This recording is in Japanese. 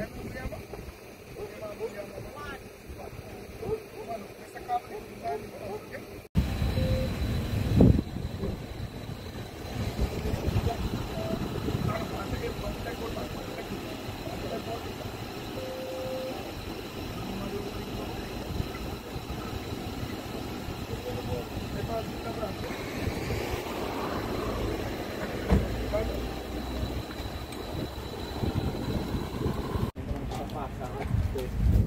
Gracias. cool.